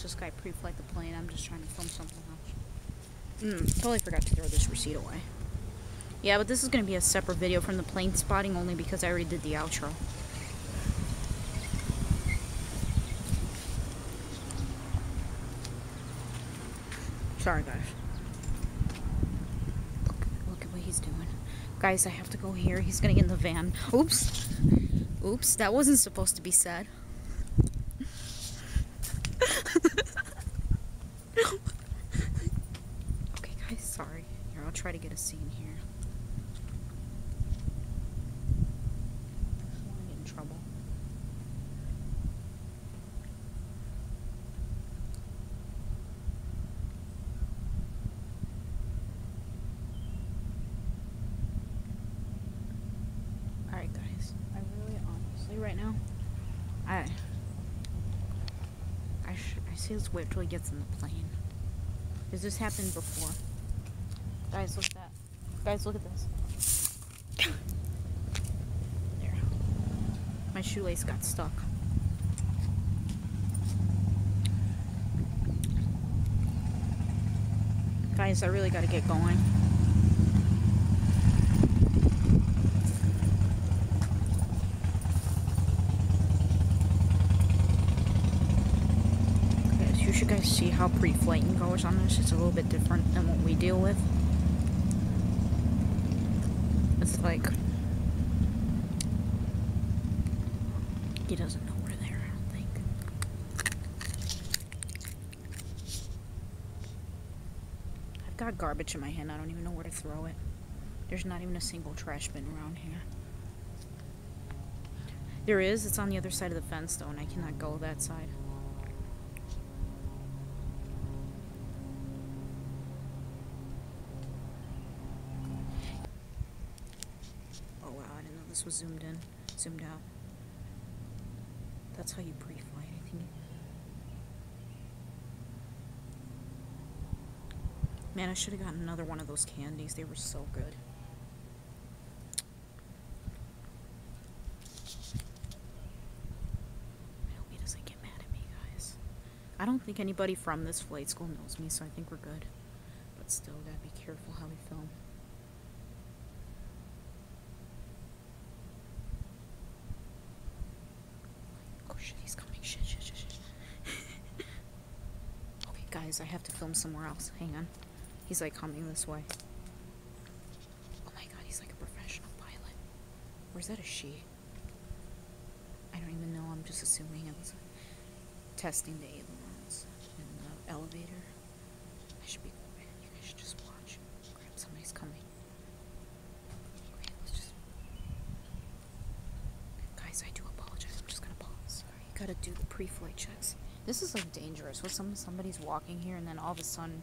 this guy pre-flight the plane. I'm just trying to film something else. Mm, totally forgot to throw this receipt away. Yeah, but this is going to be a separate video from the plane spotting only because I already did the outro. Sorry, guys. Look, look at what he's doing. Guys, I have to go here. He's gonna get in the van. Oops. Oops, that wasn't supposed to be said. okay, guys, sorry. Here, I'll try to get a scene here. I in trouble. Alright, guys. I really, honestly, right now, I. I, I say let's wait till he gets in the plane. Has this happened before? Guys, look. Guys, look at this. there. My shoelace got stuck. Guys, I really gotta get going. You should guys see how pre-flighting goes on this. It's a little bit different than what we deal with. It's like he doesn't know we're there. I don't think. I've got garbage in my hand. I don't even know where to throw it. There's not even a single trash bin around here. There is. It's on the other side of the fence, though, and I cannot go that side. Oh wow, I didn't know was zoomed in, zoomed out. That's how you pre-flight, I think. Man, I should have gotten another one of those candies. They were so good. I hope he doesn't get mad at me, guys. I don't think anybody from this flight school knows me, so I think we're good. But still, gotta be careful how we film. Oh shit, he's coming. Shit, shit, shit, shit. okay, guys, I have to film somewhere else. Hang on. He's like coming this way. Oh my god, he's like a professional pilot. Or is that a she? I don't even know. I'm just assuming it was testing the ailerons in the elevator. I should be. You guys should just watch. Crap, somebody's coming. Okay, let's just. Guys, I do apologize. I'm just gonna pause. Sorry, you gotta do the pre-flight checks. This is like dangerous. When some somebody's walking here and then all of a sudden,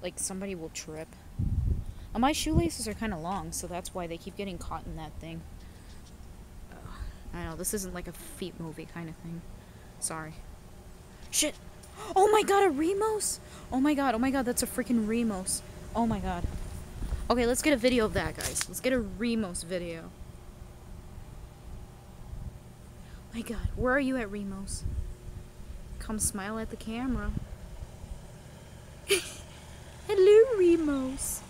like somebody will trip. Uh, my shoelaces are kind of long, so that's why they keep getting caught in that thing. Ugh, I know this isn't like a feet movie kind of thing. Sorry. Shit. Oh my god, a Remos! Oh my god, oh my god, that's a freaking Remos. Oh my god. Okay, let's get a video of that, guys. Let's get a Remos video. My god, where are you at, Remos? Come smile at the camera. Hello, Remos.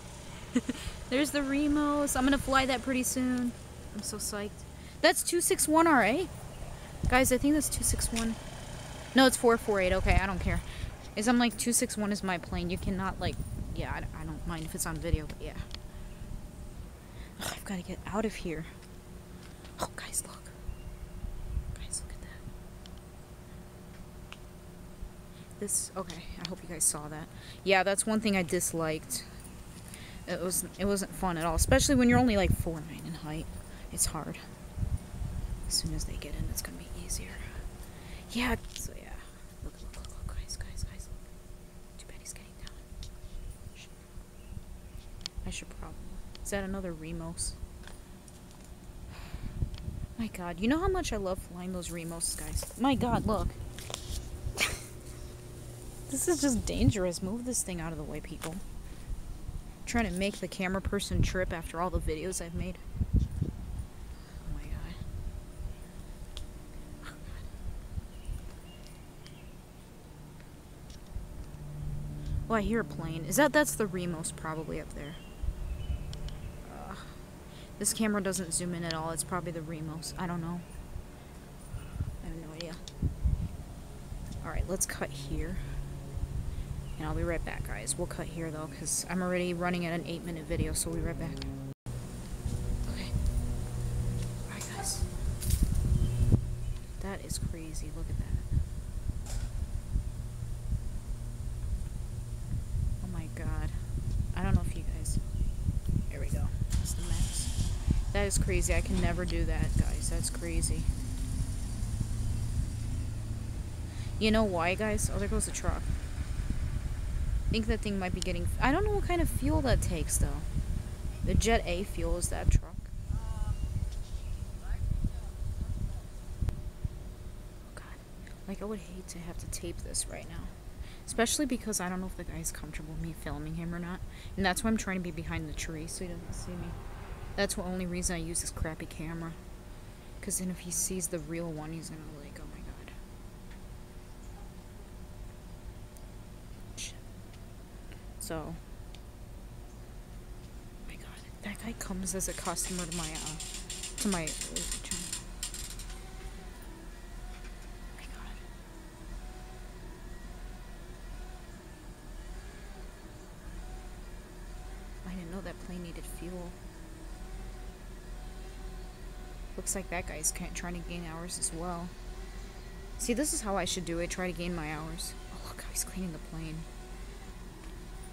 There's the Remos. I'm gonna fly that pretty soon. I'm so psyched. That's 261RA. Guys, I think that's 261. No, it's 448. Okay, I don't care. Is I'm like 261 is my plane. You cannot like, yeah, I, I don't mind if it's on video, but yeah. Ugh, I've got to get out of here. Oh, guys, look. Guys, look at that. This okay. I hope you guys saw that. Yeah, that's one thing I disliked. It was it wasn't fun at all, especially when you're only like four nine in height. It's hard. As soon as they get in, it's gonna be easier. Yeah. So yeah. Look, look, look, guys, guys, guys. Too bad he's getting down. I should probably. Is that another Remos? My God, you know how much I love flying those Remos, guys. My God, look. This is just dangerous. Move this thing out of the way, people. trying to make the camera person trip after all the videos I've made. Oh my God. Oh I hear a plane. Is that that's the Remos probably up there? Uh, this camera doesn't zoom in at all. It's probably the Remos. I don't know. I have no idea. Alright, let's cut here. And I'll be right back, guys. We'll cut here, though, because I'm already running at an 8-minute video, so we'll be right back. Okay. Alright, guys. That is crazy. Look at that. Oh my god. I don't know if you guys... Here we go. That's the max. That is crazy. I can never do that, guys. That's crazy. You know why, guys? Oh, there goes the truck. I think that thing might be getting... I don't know what kind of fuel that takes, though. The Jet A fuel is that truck. Oh, God. Like, I would hate to have to tape this right now. Especially because I don't know if the guy's comfortable me filming him or not. And that's why I'm trying to be behind the tree so he doesn't see me. That's the only reason I use this crappy camera. Because then if he sees the real one, he's gonna like, oh my god. Shit. So. Oh my god. That guy comes as a customer to my, uh, to my. Oh my god. I didn't know that plane needed fuel. Looks like that guy's trying to gain hours as well. See, this is how I should do it. Try to gain my hours. Oh, look, he's cleaning the plane.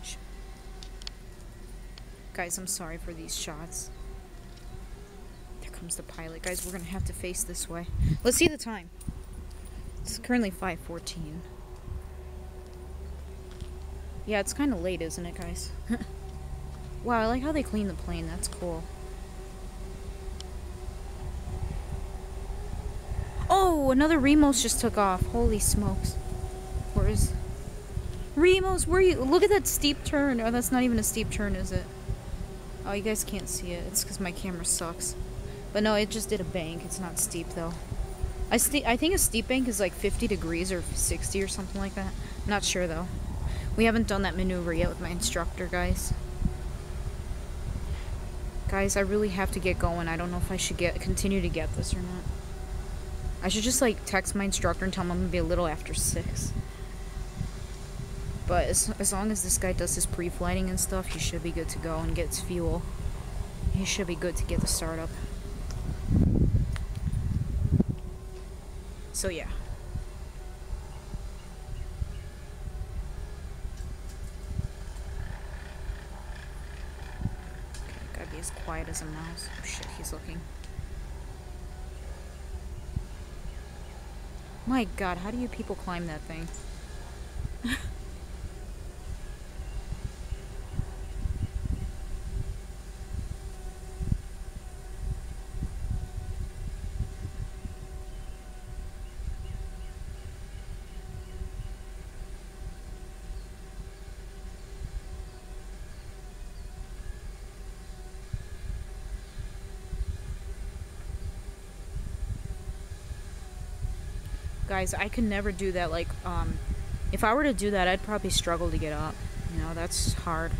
Sh- Guys, I'm sorry for these shots. There comes the pilot. Guys, we're gonna have to face this way. Let's see the time. It's currently 5:14. Yeah, it's kind of late, isn't it, guys? wow, I like how they clean the plane. That's cool. Oh, another Remos just took off. Holy smokes. Where is... Remos, where are you? Look at that steep turn. Oh, that's not even a steep turn, is it? Oh, you guys can't see it. It's because my camera sucks. But no, it just did a bank. It's not steep, though. I, I think a steep bank is like 50 degrees or 60 or something like that. I'm not sure, though. We haven't done that maneuver yet with my instructor, guys. Guys, I really have to get going. I don't know if I should get continue to get this or not. I should just like text my instructor and tell him I'm gonna be a little after six. But as, as long as this guy does his pre-flighting and stuff, he should be good to go and gets fuel. He should be good to get the startup. So yeah. Okay, gotta be as quiet as a mouse. Oh shit, he's looking. My god, how do you people climb that thing? Guys, I could never do that. Like, um, if I were to do that, I'd probably struggle to get up. You know, that's hard.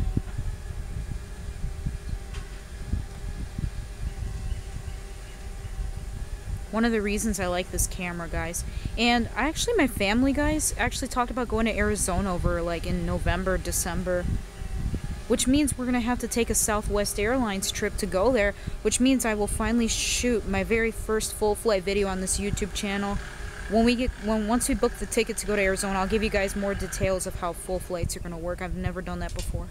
One of the reasons I like this camera, guys. And actually, my family, guys, actually talked about going to Arizona over, like, in November, December. Which means we're going to have to take a Southwest Airlines trip to go there. Which means I will finally shoot my very first full flight video on this YouTube channel when we get when once we book the ticket to go to Arizona, I'll give you guys more details of how full flights are going to work. I've never done that before.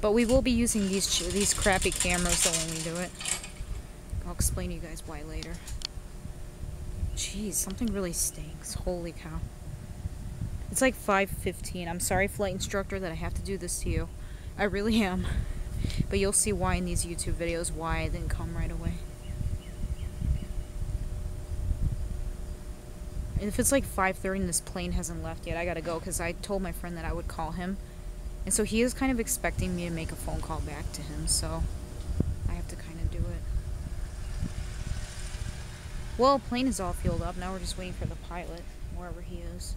But we will be using these these crappy cameras so when we do it. I'll explain to you guys why later. Jeez, something really stinks. Holy cow. It's like 5.15. I'm sorry, flight instructor, that I have to do this to you. I really am. But you'll see why in these YouTube videos, why I didn't come right away. If it's like 5.30 and this plane hasn't left yet, I gotta go because I told my friend that I would call him. And so he is kind of expecting me to make a phone call back to him, so I have to kind of do it. Well, plane is all fueled up. Now we're just waiting for the pilot, wherever he is.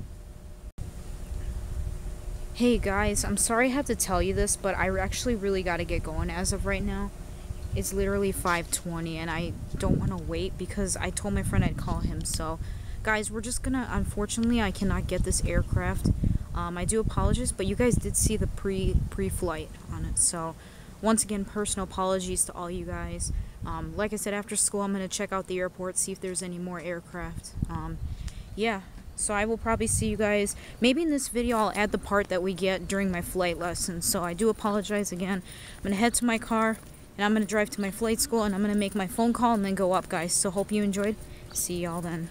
Hey guys, I'm sorry I have to tell you this, but I actually really got to get going as of right now. It's literally 5:20 and I don't want to wait because I told my friend I'd call him. So, guys, we're just to unfortunately I cannot get this aircraft. Um, I do apologize, but you guys did see the pre pre-flight on it. So, once again, personal apologies to all you guys. Um, like I said, after school, I'm going to check out the airport, see if there's any more aircraft. Um, yeah, so I will probably see you guys. Maybe in this video I'll add the part that we get during my flight lesson. So I do apologize again. I'm going to head to my car and I'm going to drive to my flight school and I'm going to make my phone call and then go up, guys. So hope you enjoyed. See y'all then.